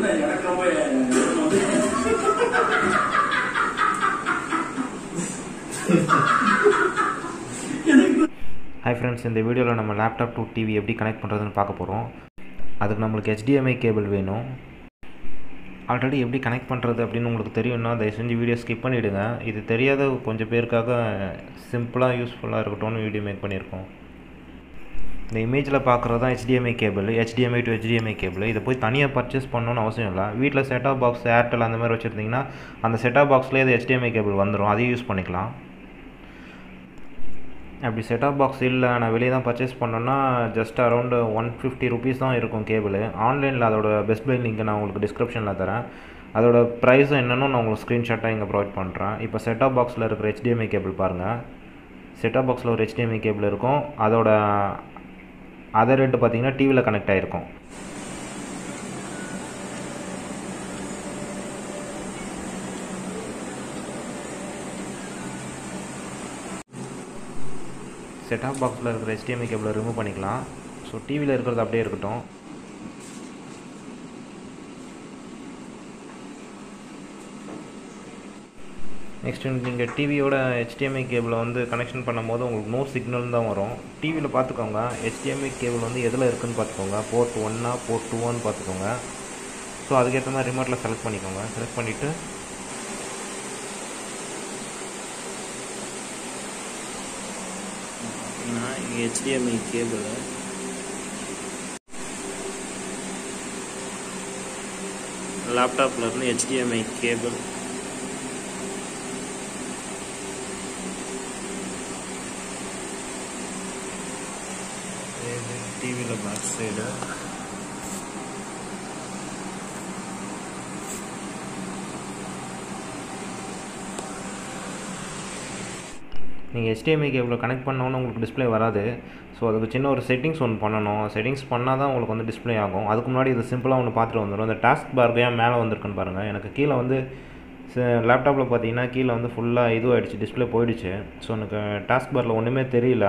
என்ன எனக்கு ரொம்ப ஹாய் ஃப்ரெண்ட்ஸ் இந்த வீடியோவில் நம்ம லேப்டாப் டு டிவி எப்படி கனெக்ட் பண்ணுறதுன்னு பார்க்க போகிறோம் அதுக்கு நம்மளுக்கு ஹெச்டிஎம்ஐ கேபிள் வேணும். ஆல்ரெடி எப்படி கனெக்ட் பண்ணுறது அப்படின்னு உங்களுக்கு தெரியும்னா தயவு செஞ்சு வீடியோ ஸ்கிப் பண்ணிவிடுங்க இது தெரியாத கொஞ்சம் பேருக்காக சிம்பிளாக யூஸ்ஃபுல்லாக இருக்கட்டும்னு வீடியோ மேக் பண்ணியிருக்கோம். இந்த இமேஜில் பார்க்குறது தான் HDMI cable HDMI to HDMI cable இதை போய் தனியாக பர்ச்சேஸ் பண்ணணும்னு அவசியம் இல்லை. வீட்டில் செட்டாப் பாக்ஸ் ஏர்டெல் அந்த மாதிரி வச்சுருந்தீங்கன்னா அந்த செட்டாப் பாக்ஸ்லேயே இது ஹெச்டிஎம்ஐ கேபிள் வந்துடும் அதையும் யூஸ் பண்ணிக்கலாம். அப்படி செட்டாப் பாக்ஸ் இல்லை நான் வெளியே தான் பர்ச்சேஸ் பண்ணேன்னா just around one fifty rupees தான் இருக்கும் கேபிள் ஆன்லைனில் அதோட பெஸ்ட் பை லிங்க் நான் உங்களுக்கு டிஸ்கிரிப்ஷனில் தரேன். அதோட ப்ரைஸ் என்னன்னு நான் உங்களுக்கு ஸ்க்ரீன்ஷாட்டாக இங்கே ப்ரொவைட் பண்ணுறேன் இப்போ செட்டாப் பாக்ஸில் இருக்கிற ஹெச்டிஎம்ஐ கேபிள் பாருங்கள் செட்டாப் பாக்ஸில் ஒரு ஹெச்டிஎம்ஐ கேபிள் இருக்கும். அதோட அதர் ரெண்டு பார்த்தீங்கன்னா டிவியில் கனெக்ட் ஆகிருக்கும் செட்டாப் பாக்ஸில் இருக்கிற எஸ்டிஎம்ஐ கேபிளை ரிமூவ் பண்ணிக்கலாம். ஸோ டிவியில் இருக்கிறது அப்படியே இருக்கட்டும். நெக்ஸ்ட் நீங்கள் டிவியோட ஹெச்டிஎம்ஐ கேபிளை வந்து கனெக்ஷன் பண்ணும்போது உங்களுக்கு நோ சிக்னல் தான் வரும். டிவியில் பார்த்துக்கோங்க. ஹெச்டிஎம்ஐ கேபிள் வந்து எதில் இருக்குன்னு பார்த்துக்கோங்க. போர்ட் ஒன்னா போர்ட் டூவான்னு பார்த்துக்கோங்க. ஸோ அதுக்கேற்ற மாதிரி ரிமோட்டில் செலக்ட் பண்ணிக்கோங்க. செலக்ட் பண்ணிவிட்டு இங்கே ஹெச்டிஎம்ஐ கேபிள் லேப்டாப்பில் இருந்து ஹெச்டிஎம்ஐ கேபிள் டிவியில் பேக் சைடு நீங்கள் ஹெச்டிஎம்ஐக்கு எவ்வளோ கனெக்ட் பண்ணோன்னு உங்களுக்கு டிஸ்ப்ளே வராது. ஸோ அதுக்கு சின்ன ஒரு செட்டிங்ஸ் ஒன்று பண்ணணும். செட்டிங்ஸ் பண்ணால் தான் உங்களுக்கு வந்து டிஸ்ப்ளே ஆகும். அதுக்கு முன்னாடி இது சிம்பிளாக ஒன்று பார்த்துட்டு வந்துடும் இந்த டாஸ்க் பார்க்கு ஏன் மேலே வந்திருக்குன்னு பாருங்கள் எனக்கு கீழே வந்து லேப்டாப்பில் பார்த்தீங்கன்னா கீழே வந்து ஃபுல்லாக இதுவாகிடுச்சு டிஸ்ப்ளே போயிடுச்சு. ஸோ எனக்கு டாஸ்க் பாரில் ஒன்றுமே தெரியல.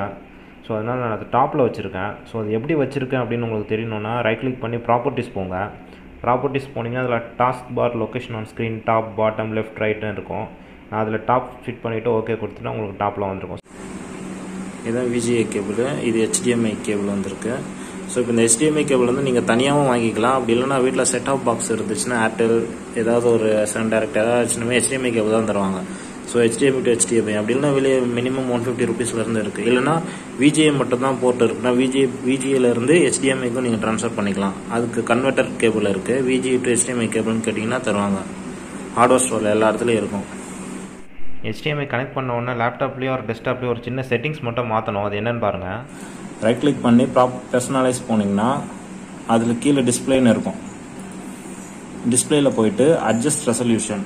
ஸோ அதனால் நான் அதை டாப்பில் வச்சுருக்கேன். ஸோ அது எப்படி வச்சுருக்கேன் அப்படின்னு உங்களுக்கு தெரியணுன்னா ரைட் கிளிக் பண்ணி ப்ராப்பர்ட்டிஸ் போங்க. ப்ராப்பர்ட்டிஸ் போனீங்கன்னா அதில் task bar location on screen top bottom left ரைட்டுன்னு இருக்கும். நான் அதில் டாப் ஃபிட் பண்ணிவிட்டு ஓகே கொடுத்துட்டா உங்களுக்கு டாப்பில் வந்திருக்கும். இதுதான் விஜிஏ கேபிள் இது ஹெச்டிஎம்ஐ கேபிள் வந்திருக்கு. ஸோ இப்போ இந்த ஹெச்டிஎம்ஐ கேபிள் வந்து நீங்கள் தனியாகவும் வாங்கிக்கலாம். அப்படி இல்லைன்னா வீட்டில் செட் ஆஃப் பாக்ஸ் இருந்துச்சுன்னா ஏர்டெல் ஏதாவது ஒரு சன் டேரக்ட் ஏதாவது வச்சுனாமே ஹெச்டிஎம்ஐ கேபிள் தான் தருவாங்க. ஸோ HDMI டு HDMI அப்படி இல்லைன்னா வெளியே மினிமம் ஒன் ஃபிஃப்டி ருபீஸ்லேருந்து இருக்குது இல்லைன்னா விஜிஏ மட்டும் தான் போர்ட் இருக்குன்னா விஜிஏ விஜிஏலேருந்து ஹெச்டிஎம்ஐக்கும் நீங்கள் ட்ரான்ஸ்ஃபர் பண்ணிக்கலாம். அதுக்கு கன்வெர்ட்டர் கேபிள் இருக்குது விஜிஏ டு HDMI கேபிள்னு கேட்டிங்கன்னா தருவாங்க. ஹார்ட்வேர் ஸ்டோரில் எல்லா இடத்துலையும் இருக்கும். HDMI கனெக்ட் பண்ண உடனே லேப்டாப்லேயோ ஒரு டெஸ்க்டாப்லேயோ ஒரு சின்ன செட்டிங்ஸ் மட்டும் மாற்றணும் அது என்னன்னு பாருங்கள் ரைட் கிளிக் பண்ணி ப்ராப் பர்சனலைஸ் போனீங்கன்னா அதில் கீழே டிஸ்பிளேன்னு இருக்கும். டிஸ்பிளேல போயிட்டு அட்ஜஸ்ட் ரெசல்யூஷன்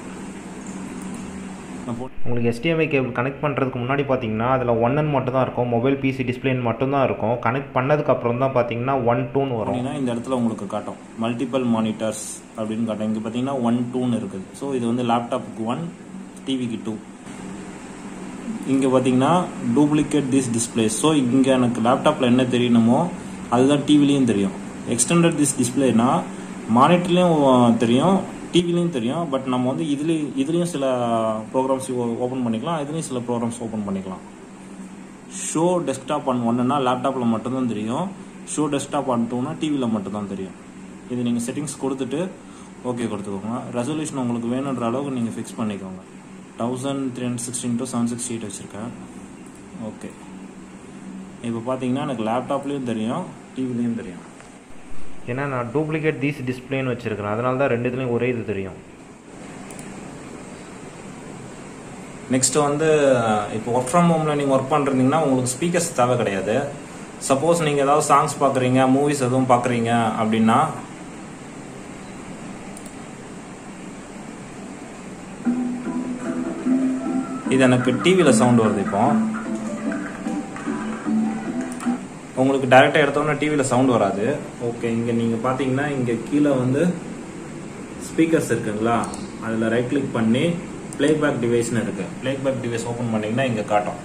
உங்களுக்கு எஸ்டிஎம்ஐ கேபிள் கனெக்ட் பண்ணுறதுக்கு முன்னாடி பார்த்தீங்கன்னா அதில் ஒன் மட்டும் தான் இருக்கும். மொபைல் பிசி டிஸ்பிளேன் மட்டும் தான் இருக்கும். கனெக்ட் பண்ணதுக்கு அப்புறம் தான் பார்த்தீங்கன்னா ஒன் டூன்னு வரும். இந்த இடத்துல உங்களுக்கு காட்டும். மல்டிபிள் மானிட்டர்ஸ் அப்படின்னு காட்டும். இங்கே பார்த்தீங்கன்னா ஒன் டூன்னு இருக்குது. ஸோ இது வந்து லேப்டாப்புக்கு ஒன் டிவிக்கு டூ இங்கே பார்த்தீங்கன்னா டூப்ளிகேட் திஸ் டிஸ்பிளே ஸோ இங்கே எனக்கு லேப்டாப்பில் என்ன தெரியணுமோ அதுதான் டிவிலையும் தெரியும். எக்ஸ்டெண்டட் திஸ் டிஸ்பிளேனா மானிட்டர்லேயும் தெரியும். டிவிலையும் தெரியும் பட் நம்ம வந்து இதுலேயும் இதுலேயும் சில ப்ரோக்ராம்ஸ் ஓப்பன் பண்ணிக்கலாம் இதுலேயும் சில ப்ரோக்ராம்ஸ் ஓப்பன் பண்ணிக்கலாம். ஷோ டெஸ்க்டாப் ஆன் ஒன்றுனா லேப்டாப்பில் மட்டும்தான் தெரியும். ஷோ டெஸ்க்டாப் ஆன் டூனா டிவியில் மட்டும்தான் தெரியும். இது நீங்கள் செட்டிங்ஸ் கொடுத்துட்டு ஓகே கொடுத்துக்கோங்க. ரெசல்யூஷன் உங்களுக்கு வேணுன்ற அளவுக்கு நீங்கள் ஃபிக்ஸ் பண்ணிக்கோங்க. Thousand three hundred sixteen to seven sixty eight வச்சுருக்கேன். ஓகே இப்போ பார்த்தீங்கன்னா எனக்கு லேப்டாப்லேயும் தெரியும் டிவிலையும் தெரியும். ஏன்னா நான் டூப்ளிகேட் தீஸ் டிஸ்பிளேன்னு வச்சுருக்கிறேன். அதனால தான் ரெண்டு இதுலேயும் ஒரே இது தெரியும். நெக்ஸ்ட் வந்து இப்போ ஒர்க் ஃப்ரம் ஹோமில் நீங்கள் ஒர்க் பண்ணுறீங்கன்னா உங்களுக்கு ஸ்பீக்கர்ஸ் தேவை கிடையாது. சப்போஸ் நீங்கள் ஏதாவது சாங்ஸ் பார்க்குறீங்க மூவிஸ் எதுவும் பார்க்குறீங்க அப்படின்னா இது எனக்கு டிவியில் சவுண்ட் வருது இப்போ. உங்களுக்கு டைரெக்டாக எடுத்தோன்னா டிவியில் சவுண்ட் வராது. ஓகே இங்கே நீங்கள் பார்த்தீங்கன்னா இங்கே கீழே வந்து ஸ்பீக்கர்ஸ் இருக்குங்களா? அதில் ரைட் கிளிக் பண்ணி பிளேபேக் டிவைஸ்னு இருக்குது பிளேபேக் டிவைஸ் ஓப்பன் பண்ணிங்கன்னா இங்கே காட்டும்.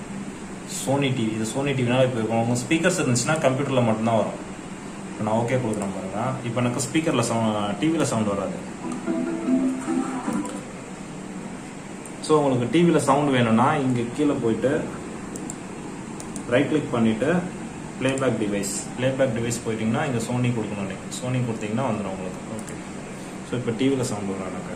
சோனி டிவி இது சோனி டிவினால இப்போ உங்கள் ஸ்பீக்கர்ஸ் இருந்துச்சுன்னா கம்ப்யூட்டரில் மட்டும்தான் வரும். இப்போ நான் ஓகே கொடுக்குறேன் பாருங்க. இப்போ எனக்கு ஸ்பீக்கரில் சவுண்ட் டிவியில் சவுண்ட் வராது. ஸோ உங்களுக்கு டிவியில் சவுண்ட் வேணும்னா இங்கே கீழே போயிட்டு ரைட் கிளிக் பண்ணிவிட்டு ப்ளேபேக் டிவைஸ் ப்ளேபேக் டிவைஸ் போயிட்டீங்கன்னா இங்கே சோனி கொடுக்கணும் சோனி கொடுத்தீங்கன்னா வந்துடும் உங்களுக்கு. ஓகே ஸோ இப்போ டிவியில் சவுண்ட் வரும் எனக்கு